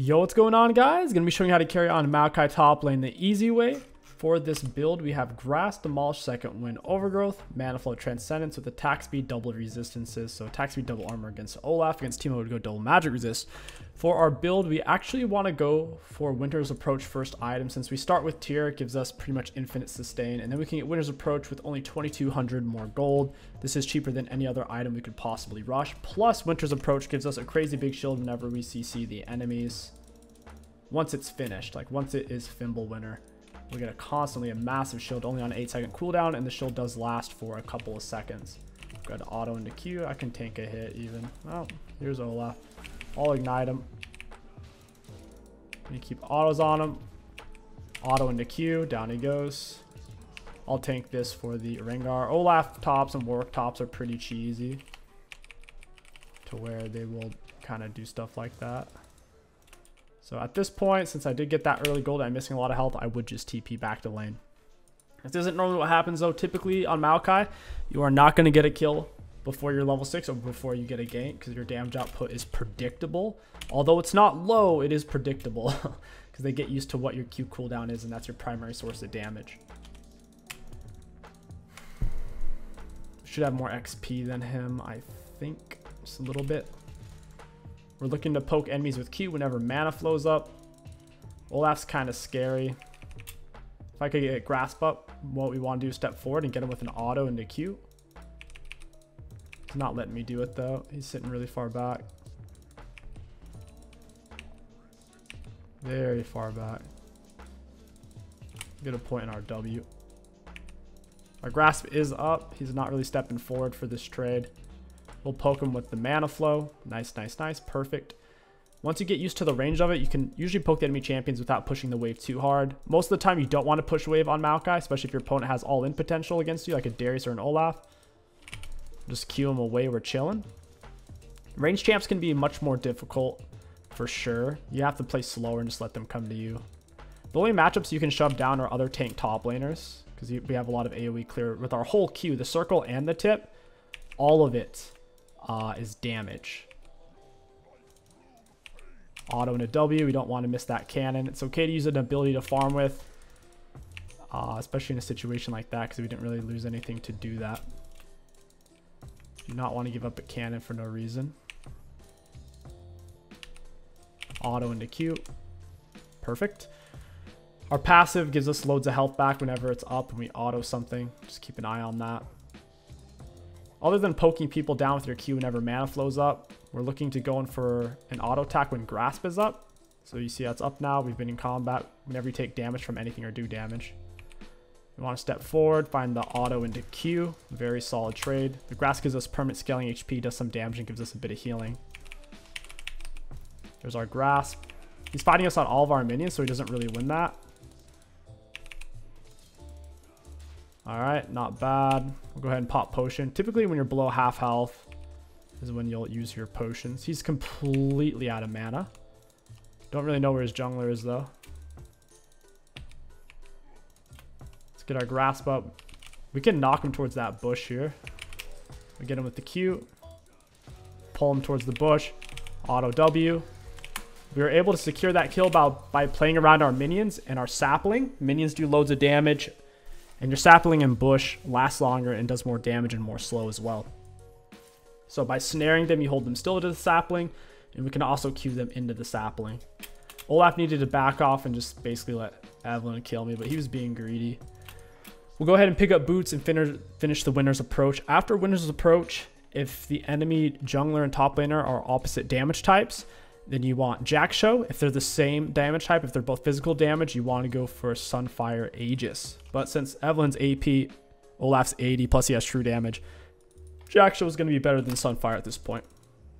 Yo, what's going on guys? Gonna be showing you how to carry on Maokai top lane the easy way. For this build, we have Grasp, Demolish, Second Wind, Overgrowth, Mana Flow, Transcendence with attack speed, double resistances. So attack speed, double armor against Olaf. Against Teemo, would go double magic resist. For our build, we actually want to go for Winter's Approach first item. Since we start with Tear, it gives us pretty much infinite sustain. And then we can get Winter's Approach with only 2200 more gold. This is cheaper than any other item we could possibly rush. Plus, Winter's Approach gives us a crazy big shield whenever we CC the enemies. Once it's finished, like once it is Fimbulwinter we get a constantly a massive shield only on 8 second cooldown and the shield does last for a couple of seconds. Go ahead auto into Q. I can tank a hit even. Oh, here's Olaf. I'll ignite him. You keep autos on him. Auto into Q. Down he goes. I'll tank this for the Rengar. Olaf tops and Warwick tops are pretty cheesy. To where they will kind of do stuff like that. So at this point, since I did get that early gold I'm missing a lot of health, I would just TP back to lane. This isn't normally what happens though. Typically on Maokai, you are not going to get a kill before you're level 6 or before you get a gank because your damage output is predictable. Although it's not low, it is predictable because they get used to what your Q cooldown is and that's your primary source of damage. Should have more XP than him, I think. Just a little bit. We're looking to poke enemies with Q whenever mana flows up. Olaf's kind of scary. If I could get Grasp up, what we want to do is step forward and get him with an auto into Q. He's not letting me do it though. He's sitting really far back. Very far back. Get a point in our W. Our grasp is up. He's not really stepping forward for this trade. We'll poke him with the mana flow. Nice, nice, nice. Perfect. Once you get used to the range of it, you can usually poke the enemy champions without pushing the wave too hard. Most of the time, you don't want to push wave on Maokai, especially if your opponent has all-in potential against you, like a Darius or an Olaf. Just Q him away, we're chilling. Range champs can be much more difficult, for sure. You have to play slower and just let them come to you. The only matchups you can shove down are other tank top laners, because we have a lot of AoE clear with our whole Q, the circle and the tip. All of it uh, is damage. Auto and a W. We don't want to miss that cannon. It's okay to use an ability to farm with. Uh, especially in a situation like that because we didn't really lose anything to do that. Do not want to give up a cannon for no reason. Auto into Q. Perfect. Our passive gives us loads of health back whenever it's up and we auto something. Just keep an eye on that. Other than poking people down with your Q whenever mana flows up, we're looking to go in for an auto attack when Grasp is up. So you see that's up now. We've been in combat whenever you take damage from anything or do damage. We want to step forward, find the auto into Q. Very solid trade. The Grasp gives us permanent scaling HP, does some damage, and gives us a bit of healing. There's our Grasp. He's fighting us on all of our minions, so he doesn't really win that. All right, not bad. We'll go ahead and pop potion. Typically when you're below half health is when you'll use your potions. He's completely out of mana. Don't really know where his jungler is though. Let's get our grasp up. We can knock him towards that bush here. We get him with the Q. Pull him towards the bush. Auto W. We were able to secure that kill by, by playing around our minions and our sapling. Minions do loads of damage. And your sapling and bush lasts longer and does more damage and more slow as well. So by snaring them, you hold them still to the sapling, and we can also Q them into the sapling. Olaf needed to back off and just basically let Evelynn kill me, but he was being greedy. We'll go ahead and pick up boots and finish the Winter's Approach. After Winter's Approach, if the enemy jungler and top laner are opposite damage types, then you want Jak'Sho. If they're the same damage type, if they're both physical damage, you want to go for Sunfire Aegis. But since Evelynn's AP, Olaf's AD, plus he has true damage, Jak'Sho is going to be better than Sunfire at this point.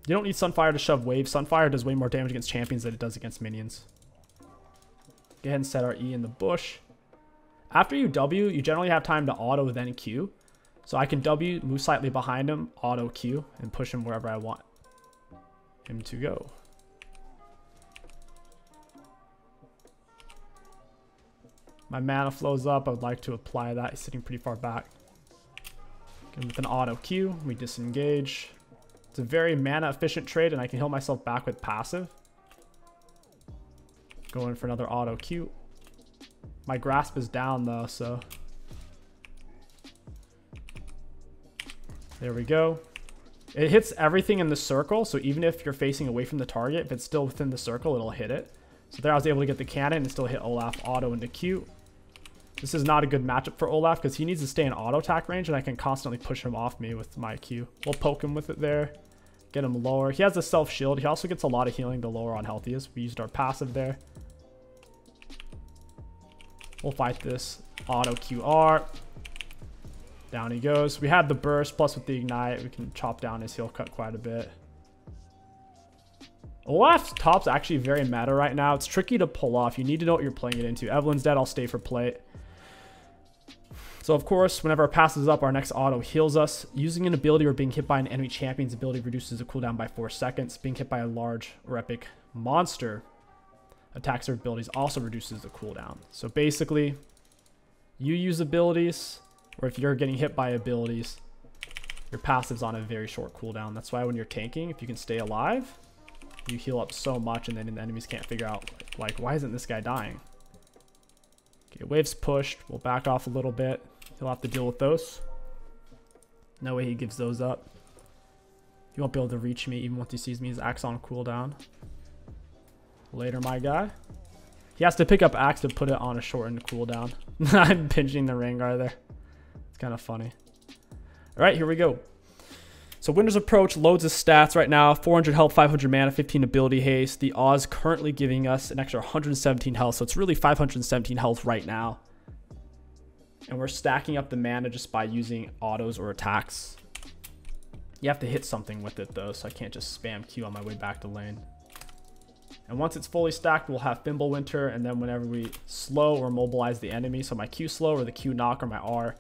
You don't need Sunfire to shove waves. Sunfire does way more damage against champions than it does against minions. Go ahead and set our E in the bush. After you W, you generally have time to auto then Q. So I can W, move slightly behind him, auto Q, and push him wherever I want him to go. My mana flows up. I would like to apply that. He's sitting pretty far back. with an auto Q, we disengage. It's a very mana efficient trade and I can heal myself back with passive. Going for another auto Q. My grasp is down though, so. There we go. It hits everything in the circle, so even if you're facing away from the target, if it's still within the circle, it'll hit it. So there I was able to get the cannon and still hit Olaf auto into Q. This is not a good matchup for Olaf because he needs to stay in auto attack range and I can constantly push him off me with my Q. We'll poke him with it there. Get him lower. He has a self shield. He also gets a lot of healing the lower on health he is. We used our passive there. We'll fight this auto QR. Down he goes. We had the burst plus with the ignite. We can chop down his heal cut quite a bit. Olaf's top's actually very meta right now. It's tricky to pull off. You need to know what you're playing it into. Evelyn's dead. I'll stay for plate. So of course, whenever our pass is up, our next auto heals us. Using an ability or being hit by an enemy champion's ability reduces the cooldown by 4 seconds. Being hit by a large or epic monster attacks or abilities also reduces the cooldown. So basically, you use abilities, or if you're getting hit by abilities, your passive's on a very short cooldown. That's why when you're tanking, if you can stay alive, you heal up so much and then the enemies can't figure out, like, why isn't this guy dying? Okay, waves pushed. We'll back off a little bit. He'll have to deal with those. No way he gives those up. He won't be able to reach me even once he sees me. His axe on cooldown. Later, my guy. He has to pick up axe to put it on a shortened cooldown. I'm pinching the Rengar there. It's kind of funny. All right, here we go. So Winter's Approach loads of stats right now. 400 health, 500 mana, 15 ability haste. The Oz currently giving us an extra 117 health, so it's really 517 health right now. And we're stacking up the mana just by using autos or attacks. You have to hit something with it though, so I can't just spam Q on my way back to lane. And once it's fully stacked, we'll have Fimbulwinter, and then whenever we slow or mobilize the enemy, so my Q slow or the Q knock or my R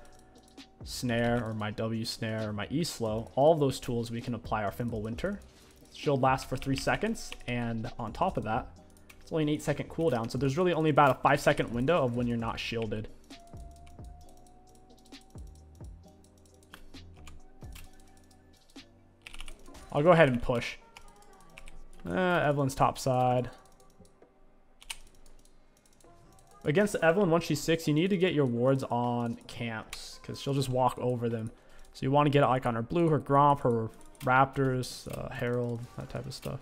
snare or my W snare or my E slow, all of those tools we can apply our Fimbulwinter. Shield lasts for 3 seconds, and on top of that, it's only an 8 second cooldown, so there's really only about a 5 second window of when you're not shielded. I'll go ahead and push. Uh, Evelynn's top side. Against Evelynn, once she's 6, you need to get your wards on camps. Because she'll just walk over them. So you want to get like on her blue, her Gromp, her Raptors, uh, Herald, that type of stuff.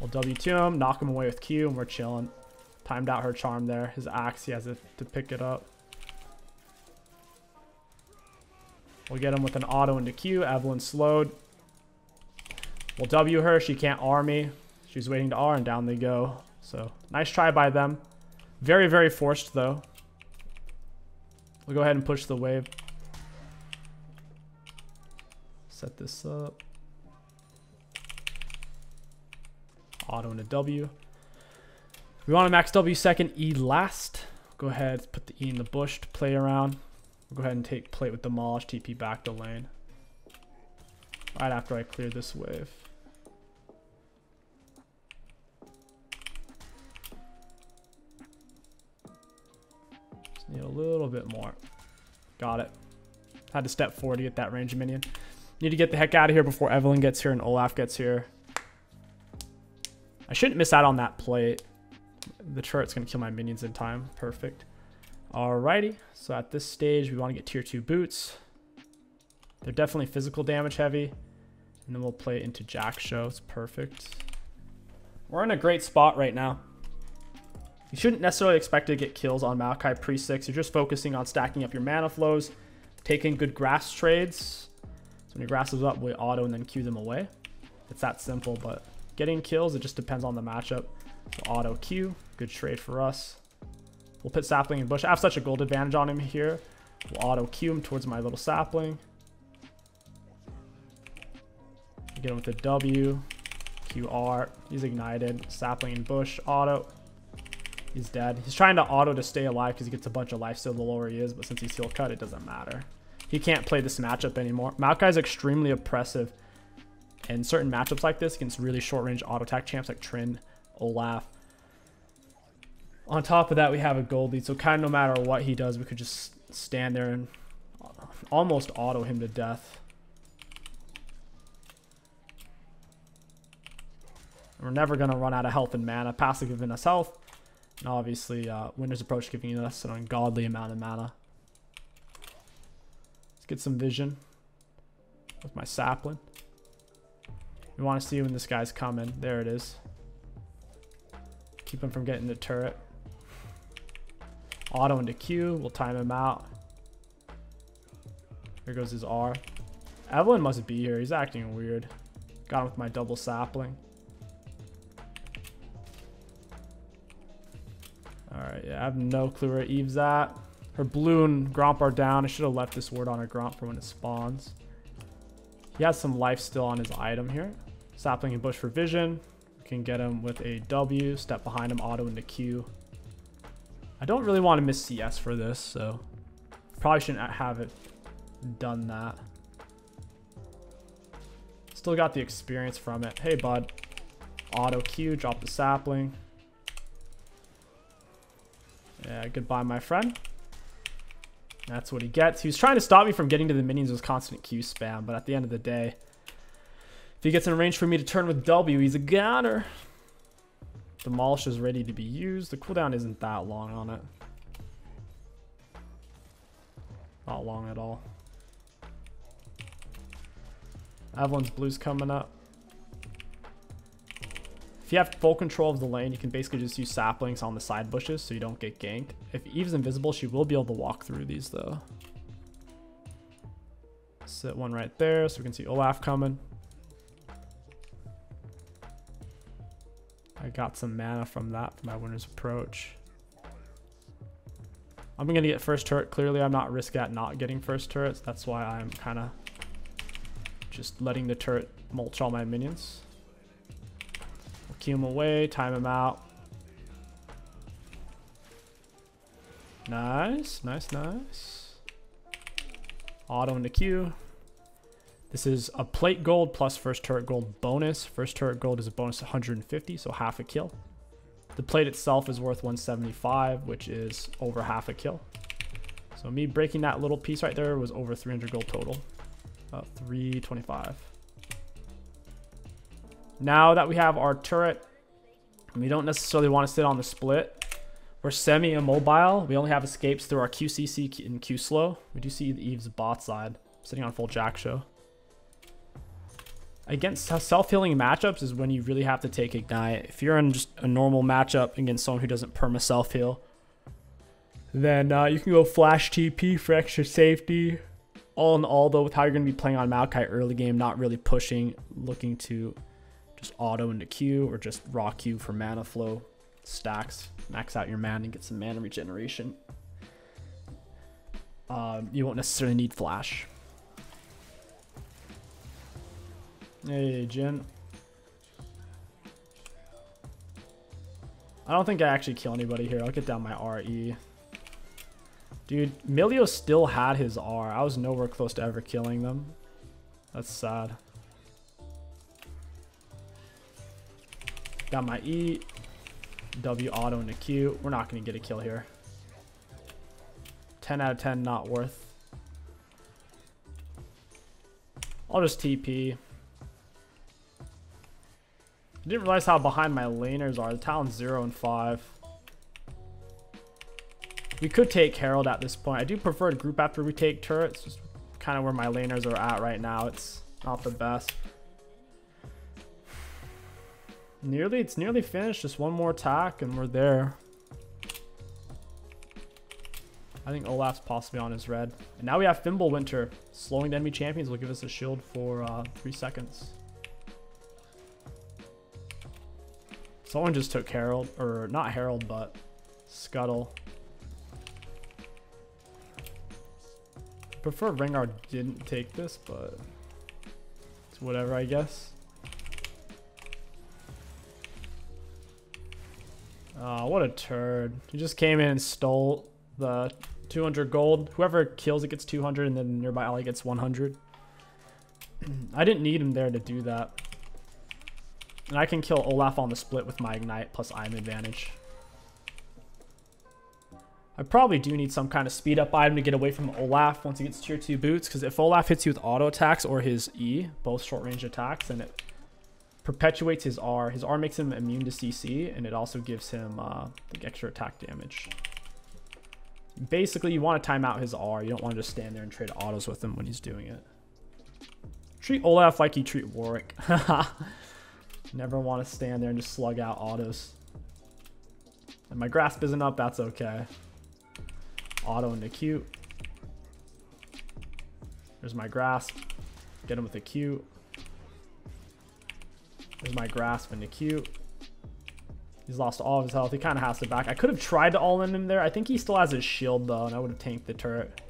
We'll W2 him, knock him away with Q, and we're chilling. Timed out her charm there. His axe, he has to, to pick it up. We'll get him with an auto into Q. Evelynn slowed. We'll W her. She can't R me. She's waiting to R, and down they go. So, nice try by them. Very, very forced, though. We'll go ahead and push the wave. Set this up. Auto into W. We want to max W second, E last. Go ahead, put the E in the bush to play around. We'll go ahead and take plate with demolish, TP back to lane. Right after I clear this wave. Just need a little bit more. Got it. Had to step forward to get that range minion. Need to get the heck out of here before Evelynn gets here and Olaf gets here. I shouldn't miss out on that plate. The turret's to kill my minions in time. Perfect. Alrighty, so at this stage, we want to get tier 2 boots. They're definitely physical damage heavy. And then we'll play into Show. It's perfect. We're in a great spot right now. You shouldn't necessarily expect to get kills on Maokai pre-6. You're just focusing on stacking up your mana flows, taking good grasp trades. So when your grasp is up, we auto and then Q them away. It's that simple, but getting kills, it just depends on the matchup. So auto Q, good trade for us. We'll put sapling and bush. I have such a gold advantage on him here. We'll auto Q him towards my little sapling. Get him with a W. QR. He's ignited. Sapling and bush. Auto. He's dead. He's trying to auto to stay alive because he gets a bunch of lifesteal the lower he is, but since he's heal cut, it doesn't matter. He can't play this matchup anymore. Maokai's extremely oppressive in certain matchups like this against really short range auto attack champs like Trin, Olaf. On top of that, we have a gold lead, so kind of no matter what he does, we could just stand there and almost auto him to death. We're never going to run out of health and mana. Passive giving us health. And obviously, uh, Winter's Approach giving us an ungodly amount of mana. Let's get some vision with my sapling. We want to see when this guy's coming. There it is. Keep him from getting the turret. Auto into Q. We'll time him out. Here goes his R. Evelyn must be here. He's acting weird. Got him with my double sapling. Alright, yeah, I have no clue where Eve's at. Her blue and Gromp are down. I should have left this ward on her Gromp for when it spawns. He has some lifesteal on his item here. Sapling and Bush for vision. We can get him with a W. Step behind him, auto into Q. I don't really want to miss CS for this, so probably shouldn't have it done that. Still got the experience from it. Hey, bud. Auto Q, drop the sapling. Yeah, goodbye, my friend. That's what he gets. He was trying to stop me from getting to the minions with constant Q spam, but at the end of the day, if he gets in range for me to turn with W, he's a gunner. Demolish is ready to be used. The cooldown isn't that long on it. Not long at all. Evelynn's blue's coming up. If you have full control of the lane, you can basically just use saplings on the side bushes so you don't get ganked. If Eve's invisible, she will be able to walk through these though. Sit one right there so we can see Olaf coming. I got some mana from that for my Winter's Approach. I'm going to get first turret. Clearly, I'm not risk at not getting first turrets. That's why I'm kind of just letting the turret mulch all my minions. Keep him away, time him out. Nice, nice, nice. Auto into Q. This is a plate gold plus first turret gold bonus. First turret gold is a bonus 150, so half a kill. The plate itself is worth 175, which is over half a kill. So me breaking that little piece right there was over 300 gold total. About 325. Now that we have our turret, we don't necessarily want to sit on the split. We're semi-immobile. We only have escapes through our QCC and Q slow. We do see the Eve's bot side sitting on full Jak'Sho. Against self-healing matchups is when you really have to take Ignite. If you're in just a normal matchup against someone who doesn't perma self-heal, then uh, you can go Flash TP for extra safety. All in all, though, with how you're going to be playing on Maokai early game, not really pushing, looking to just auto into Q or just raw Q for mana flow stacks. Max out your mana and get some mana regeneration. Um, you won't necessarily need flash. Hey, Jhin. I don't think I actually kill anybody here. I'll get down my RE. Dude, Milio still had his R. I was nowhere close to ever killing them. That's sad. Got my E. W auto into Q. We're not going to get a kill here. 10 out of 10, not worth. I'll just TP. I didn't realize how behind my laners are. The Talon's 0 and 5. We could take Herald at this point. I do prefer to group after we take turrets. Just kind of where my laners are at right now. It's not the best. Nearly, it's nearly finished. Just one more attack and we're there. I think Olaf's possibly on his red. And now we have Fimbulwinter. Slowing the enemy champions will give us a shield for uh, three seconds. Someone just took Herald, or not Herald, but Scuttle. prefer Rengar didn't take this, but it's whatever, I guess. Oh, what a turd. He just came in and stole the 200 gold. Whoever kills it gets 200 and then nearby ally gets 100. I didn't need him there to do that. And I can kill Olaf on the split with my Ignite plus I'm advantage. I probably do need some kind of speed up item to get away from Olaf once he gets tier 2 boots. Because if Olaf hits you with auto attacks or his E, both short range attacks, then it perpetuates his R. His R makes him immune to CC, and it also gives him uh, like extra attack damage. Basically, you want to time out his R. You don't want to just stand there and trade autos with him when he's doing it. Treat Olaf like you treat Warwick. Never want to stand there and just slug out autos. And my grasp isn't up, that's okay. Auto into Q. There's my grasp. Get him with a cute. There's my grasp into Q. He's lost all of his health. He kind of has to back. I could have tried to all in him there. I think he still has his shield though, and I would have tanked the turret.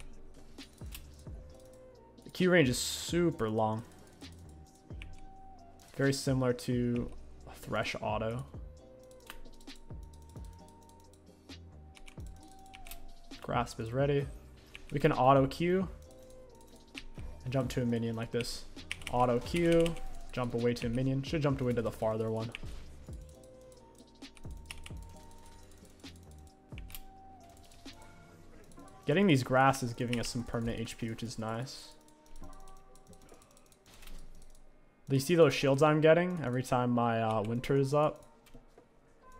The Q range is super long. Very similar to Thresh Auto. Grasp is ready. We can auto Q and jump to a minion like this. Auto Q, jump away to a minion. Should jump away to the farther one. Getting these grass is giving us some permanent HP, which is nice. Do you see those shields I'm getting every time my uh, winter is up?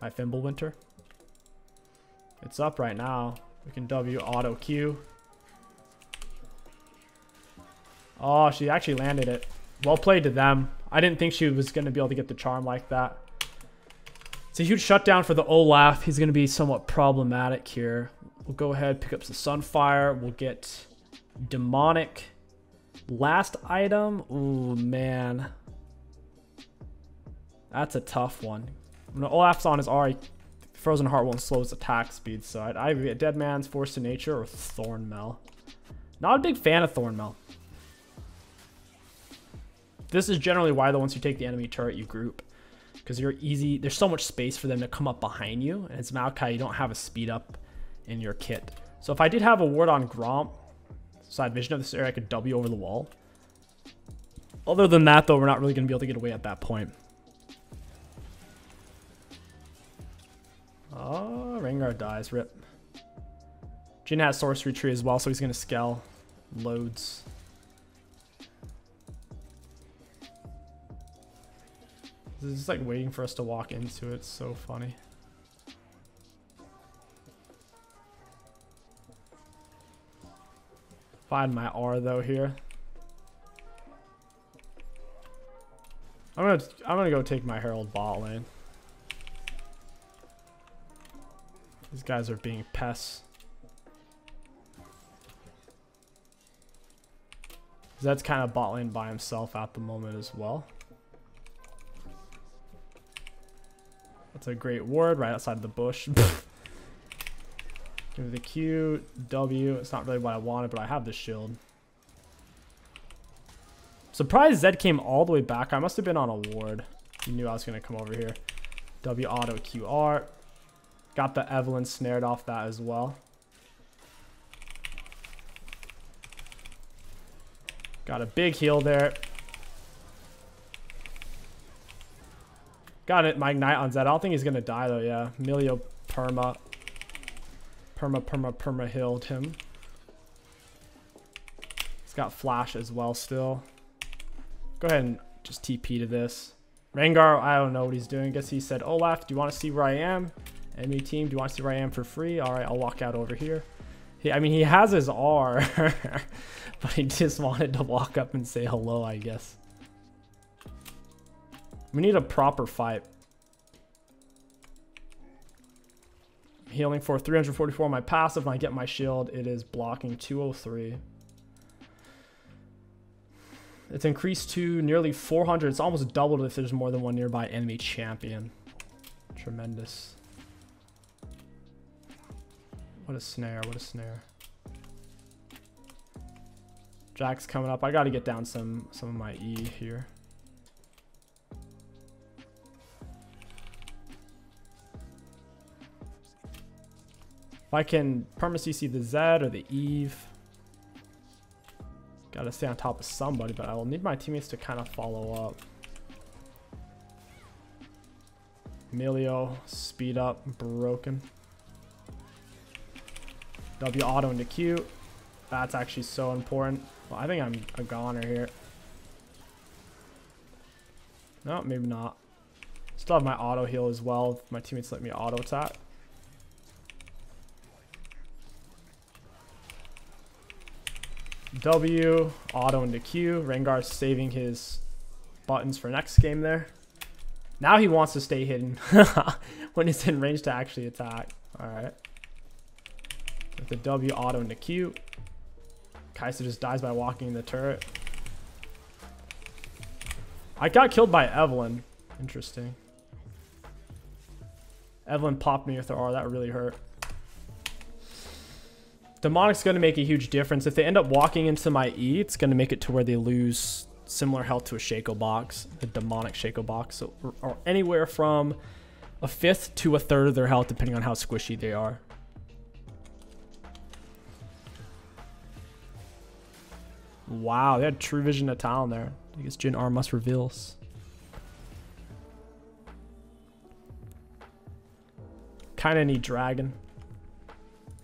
My Fimbulwinter. It's up right now. We can W auto Q. Oh, she actually landed it. Well played to them. I didn't think she was going to be able to get the charm like that. It's a huge shutdown for the Olaf. He's going to be somewhat problematic here. We'll go ahead, pick up some Sunfire. We'll get Demonic. Last item. Ooh, man. That's a tough one. When Olaf's on his R, Frozen Heart won't slow his attack speed, so I'd either get Dead Man's Force of Nature or Thornmail. Not a big fan of Thornmail. This is generally why, though, once you take the enemy turret, you group. Because you're easy, there's so much space for them to come up behind you. And it's Maokai, you don't have a speed up in your kit. So if I did have a ward on Gromp, side vision of this area, I could W over the wall. Other than that, though, we're not really going to be able to get away at that point. Oh, Rengar dies. Rip. Jhin has Sorcery Tree as well, so he's going to scale loads. This is like waiting for us to walk into it. It's so funny. Find my R though here. I'm gonna I'm gonna go take my Herald bot lane. These guys are being pests. That's kind of bot lane by himself at the moment as well. That's a great ward right outside the bush. Give the Q, W. It's not really what I wanted, but I have the shield. Surprised Zed came all the way back. I must have been on a ward. He knew I was going to come over here. W auto QR. Got the Evelynn snared off that as well. Got a big heal there. Got it, my Ignite on Zed. I don't think he's going to die though, yeah. Milio perma. Perma, perma, perma healed him. He's got Flash as well still. Go ahead and just TP to this. Rengar, I don't know what he's doing. Guess he said, Olaf, do you want to see where I am? Enemy team, do you want to see where I am for free? All right, I'll walk out over here. He, I mean, he has his R, but he just wanted to walk up and say hello, I guess. We need a proper fight. Healing for 344 my passive. When I get my shield, it is blocking 203. It's increased to nearly 400. It's almost doubled if there's more than one nearby enemy champion. Tremendous. What a snare, what a snare. Jack's coming up. I got to get down some, some of my E here. If I can perma CC the Z or the Eve. Gotta stay on top of somebody, but I will need my teammates to kind of follow up. Milio, speed up, broken. W auto into Q. That's actually so important. Well, I think I'm a goner here. No, maybe not. Still have my auto heal as well. My teammates let me auto attack. W, auto into Q. Rengar saving his buttons for next game there. Now he wants to stay hidden when he's in range to actually attack. Alright. With the W auto into Q. Kai'Sa just dies by walking in the turret. I got killed by Evelynn. Interesting. Evelynn popped me with her R. That really hurt. Demonic's going to make a huge difference. If they end up walking into my E, it's going to make it to where they lose similar health to a Shaco box, the Demonic Shaco box. So, or, or anywhere from a fifth to a third of their health, depending on how squishy they are. Wow, they had True Vision of Talon there. I guess Jhin must reveals. Kind of need Dragon.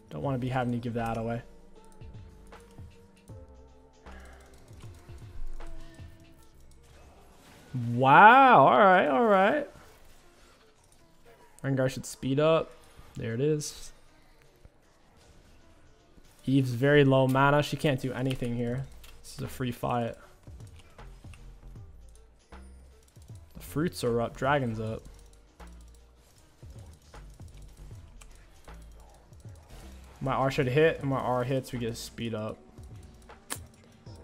Don't want to be having to give that away. Wow. All right. All right. Rengar should speed up. There it is. Eve's very low mana. She can't do anything here. This is a free fight. The fruits are up. Dragon's up. My R should hit, and my R hits, we get speed up.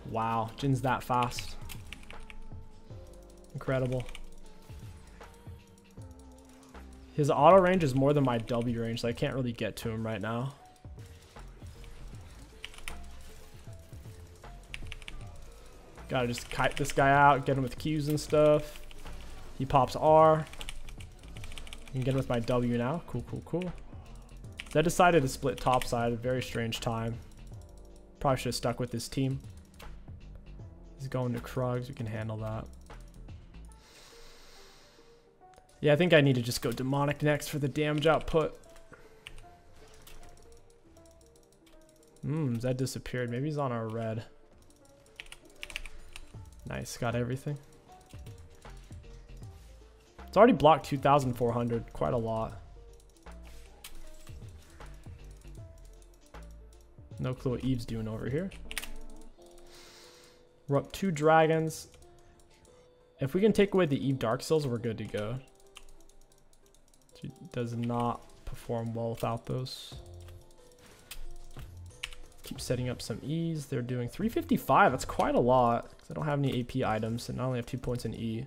Wow, Jhin's that fast. Incredible. His auto range is more than my W range, so I can't really get to him right now. Gotta just kite this guy out, get him with Qs and stuff. He pops R. I can get him with my W now. Cool, cool, cool. They decided to split topside. A very strange time. Probably should have stuck with his team. He's going to Krugs. We can handle that. Yeah, I think I need to just go Demonic next for the damage output. Hmm, Zed disappeared. Maybe he's on our red. Nice, got everything. It's already blocked 2,400, quite a lot. No clue what Eve's doing over here. We're up two dragons. If we can take away the Eve Dark Souls, we're good to go. She does not perform well without those. Keep setting up some E's. They're doing 355. That's quite a lot. I don't have any AP items and I only have two points in E.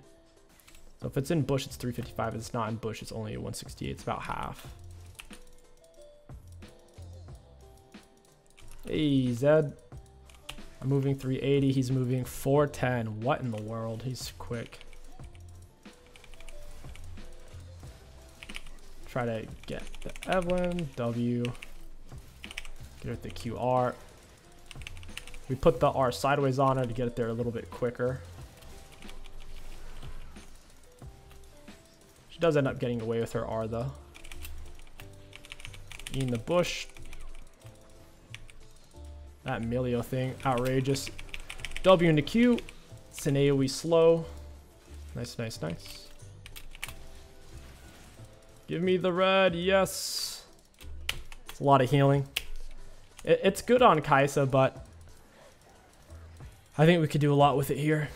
So if it's in bush, it's 355. If it's not in bush, it's only 168. It's about half. Hey, Zed. I'm moving 380. He's moving 410. What in the world? He's quick. Try to get the Evelynn. W. Get it the QR. We put the R sideways on her to get it there a little bit quicker. She does end up getting away with her R though. In the bush, that Milio thing, outrageous. W into Q. It's an AoE slow. Nice, nice, nice. Give me the red, yes. It's a lot of healing. It, it's good on Kai'Sa, but I think we could do a lot with it here.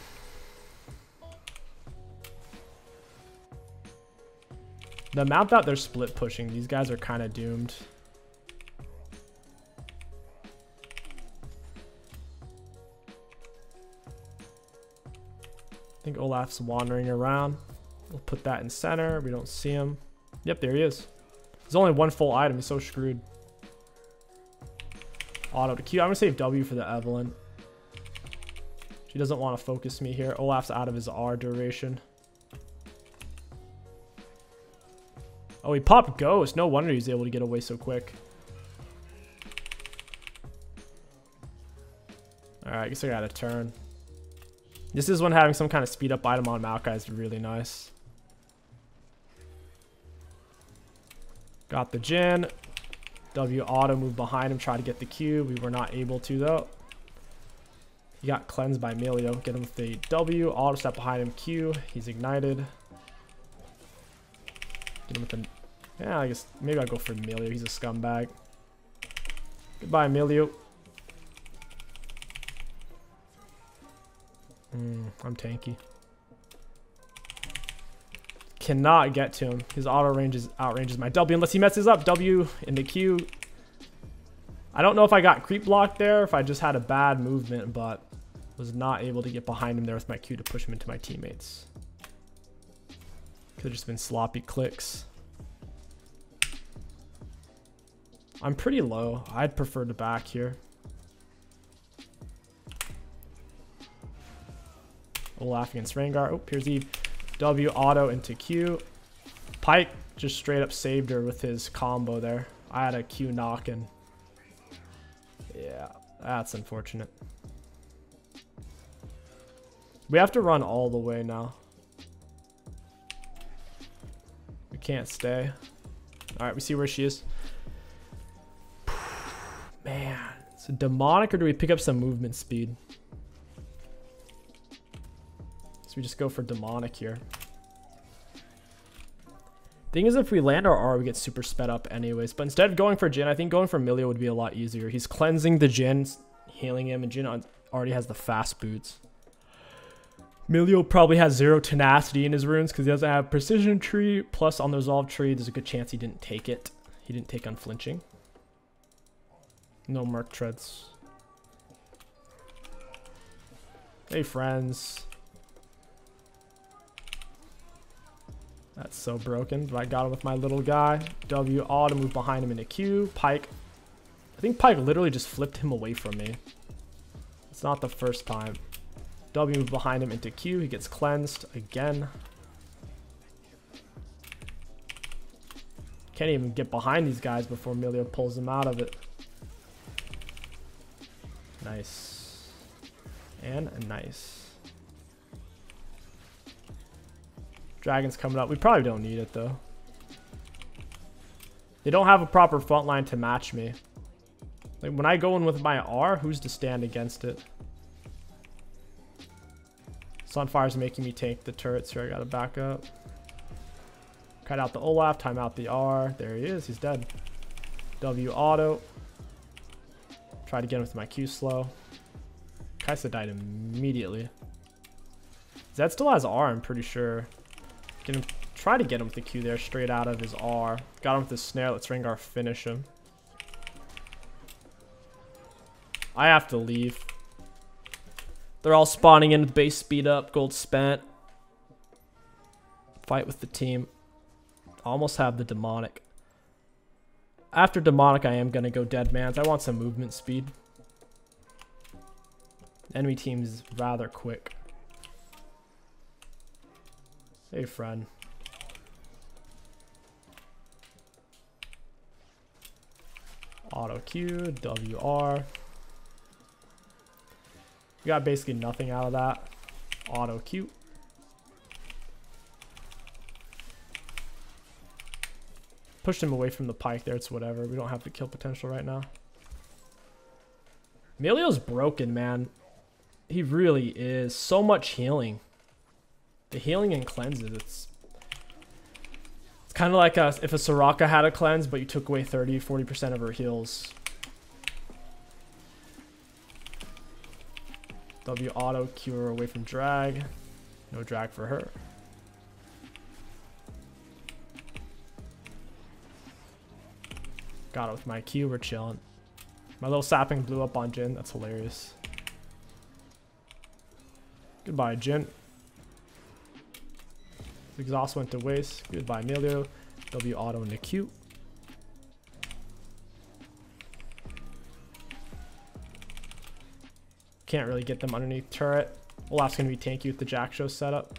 The amount that they're split pushing, these guys are kind of doomed. I think Olaf's wandering around. We'll put that in center. We don't see him. Yep, there he is. There's only one full item. He's so screwed. Auto to Q. I'm going to save W for the Evelynn. She doesn't want to focus me here. Olaf's out of his R duration. Oh, he popped Ghost. No wonder he's able to get away so quick. Alright, I guess I got a turn. This is when having some kind of speed up item on Maokai is really nice. Got the Jhin. W auto move behind him, try to get the Q. We were not able to though. He got cleansed by Emilio. Get him with the W. Auto step behind him. Q. He's ignited. Get him with the... Yeah, I guess maybe I'll go for Emilio. He's a scumbag. Goodbye, Emilio. Mm, I'm tanky. Cannot get to him. His auto ranges outranges my W unless he messes up. W into Q. I don't know if I got creep blocked there, if I just had a bad movement, but was not able to get behind him there with my Q to push him into my teammates. Could have just been sloppy clicks. I'm pretty low. I'd prefer to back here. Olaf against Rengar. Oh, here's Eve. W auto into Q. Pyke just straight up saved her with his combo there. I had a Q knock and yeah, that's unfortunate. We have to run all the way now. We can't stay. All right, we see where she is. Man, so demonic or do we pick up some movement speed? We just go for demonic here. Thing is, if we land our R, we get super sped up anyways. But instead of going for Jhin, I think going for Milio would be a lot easier. He's cleansing the Jhin, healing him, and Jhin already has the fast boots. Milio probably has zero tenacity in his runes because he doesn't have precision tree. Plus, on the resolve tree, there's a good chance he didn't take it. He didn't take unflinching. No Merc treads. Hey, friends. That's so broken, but I got him with my little guy. W auto move behind him into Q. Pyke. I think Pyke literally just flipped him away from me. It's not the first time. W move behind him into Q. He gets cleansed again. Can't even get behind these guys before Milio pulls him out of it. Nice. And nice. Dragon's coming up. We probably don't need it, though. They don't have a proper front line to match me. Like, when I go in with my R, who's to stand against it? Sunfire's making me tank the turrets here. I gotta back up. Cut out the Olaf, time out the R. There he is. He's dead. W auto. Tried again with my Q slow. Kai'Sa died immediately. Zed still has R, I'm pretty sure. Get him, try to get him with the Q there straight out of his R. Got him with the snare. Let's Rengar finish him. I have to leave. They're all spawning in with base speed up, gold spent. Fight with the team. Almost have the demonic. After demonic, I am going to go dead man's. I want some movement speed. Enemy team's rather quick. Hey, friend. Auto Q, WR. We got basically nothing out of that. Auto Q. Pushed him away from the Pyke there. It's whatever. We don't have the kill potential right now. Milio's broken, man. He really is. So much healing. The healing and cleanses, it's it's kind of like a, if a Soraka had a cleanse, but you took away 30, 40% of her heals. W auto cure away from drag. No drag for her. Got it with my Q, we're chilling. My little sapping blew up on Jhin, that's hilarious. Goodbye, Jhin. Exhaust went to waste. Goodbye, Emilio. W auto Q. Can't really get them underneath turret. Olaf's going to be tanky with the Jak'Sho setup.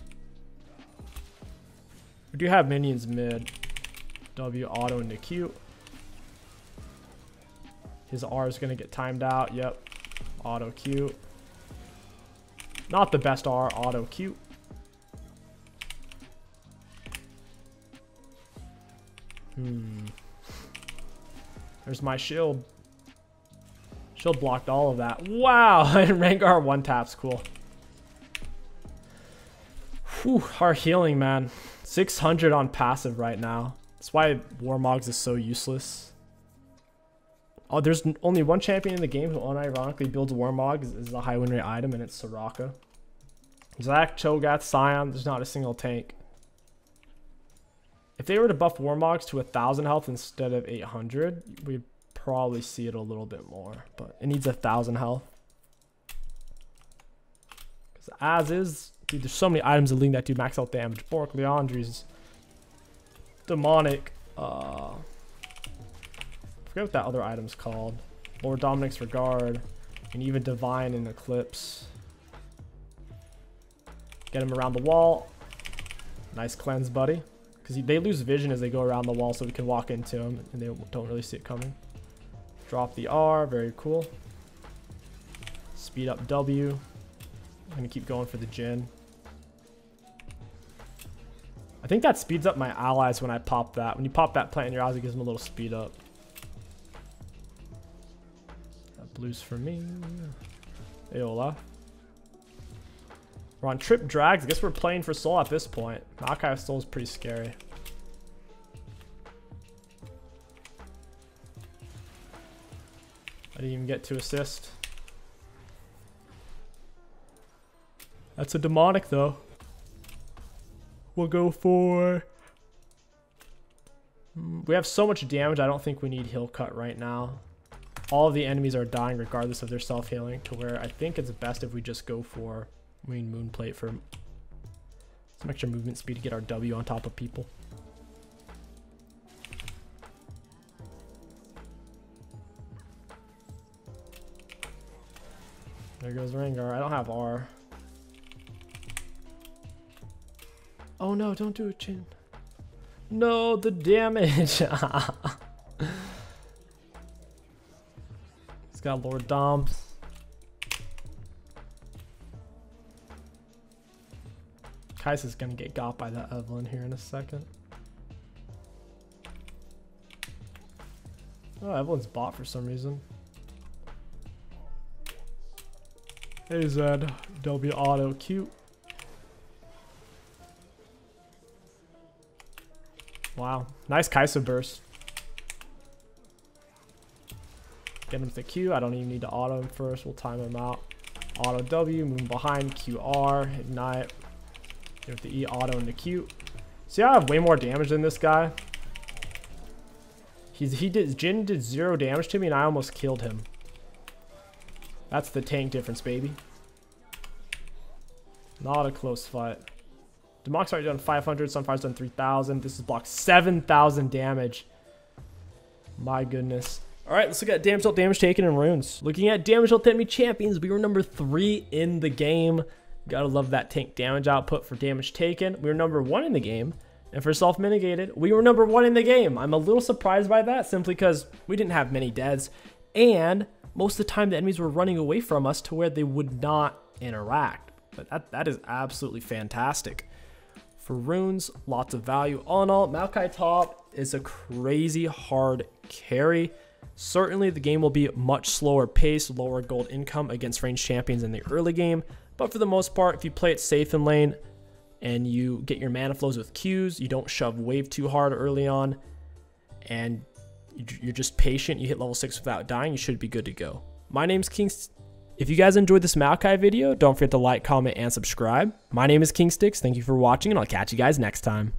We do have minions mid. W auto Q. His R is going to get timed out. Yep. Auto Q. Not the best R, auto Q. Hmm. There's my shield. Shield blocked all of that. Wow, and Rengar one taps, cool. Whew, our healing, man. 600 on passive right now. That's why Warmogs is so useless. Oh, there's only one champion in the game who unironically builds Warmogs is a high win rate item, and it's Soraka. Zac, Cho'Gath, Sion, there's not a single tank. If they were to buff Warmogs to a 1,000 health instead of 800, we'd probably see it a little bit more. But it needs a 1,000 health. Because as is, dude, there's so many items in League that do max out damage. Bork, Liandry's, Demonic, uh... I forget what that other item's called. Lord Dominik's Regard, and even Divine and Eclipse. Get him around the wall. Nice cleanse, buddy. Because they lose vision as they go around the wall, so we can walk into them, and they don't really see it coming. Drop the R, very cool. Speed up W. I'm going to keep going for the Jhin. I think that speeds up my allies when I pop that. When you pop that plant in your eyes, it gives them a little speed up. That blues for me. Aola. We're on Trip Drags. I guess we're playing for Soul at this point. Maokai Soul is pretty scary. I didn't even get to assist. That's a demonic though. We'll go for... Hmm, we have so much damage, I don't think we need heal cut right now. All of the enemies are dying regardless of their self-healing to where I think it's best if we just go for Moon Moon Plate for some extra movement speed to get our W on top of people. There goes Rengar. I don't have R. Oh no, don't do it, Jhin. No, the damage. He's got Lord Doms. Kai'Sa's gonna get got by that Evelynn here in a second. Oh, Evelynn's bought for some reason. Zed, W auto, cute. Wow, nice Kai'Sa burst. Get him to the Q. I don't even need to auto him first. We'll time him out. Auto W, move behind, QR, ignite. Have to E auto and the Q. See I have way more damage than this guy? He's he did Jhin did zero damage to me and I almost killed him. That's the tank difference, baby. Not a close fight. Democ's already done 500, Sunfire's done 3,000. This is blocked 7,000 damage. My goodness. All right, let's look at damage dealt, damage taken, and runes. Looking at damage dealt enemy champions, we were number three in the game. Gotta love that tank damage output for damage taken. We were number one in the game. And for self-mitigated, we were number one in the game. I'm a little surprised by that simply because we didn't have many deaths. And most of the time the enemies were running away from us to where they would not interact. But that, that is absolutely fantastic. For runes, lots of value. All in all, Maokai Top is a crazy hard carry. Certainly the game will be much slower pace, lower gold income against ranged champions in the early game, but for the most part, if you play it safe in lane and you get your mana flows with Qs, you don't shove wave too hard early on, and you're just patient, you hit level 6 without dying, you should be good to go. My name's King. If you guys enjoyed this Maokai video, don't forget to like, comment, and subscribe. My name is KingStix. Thank you for watching, and I'll catch you guys next time.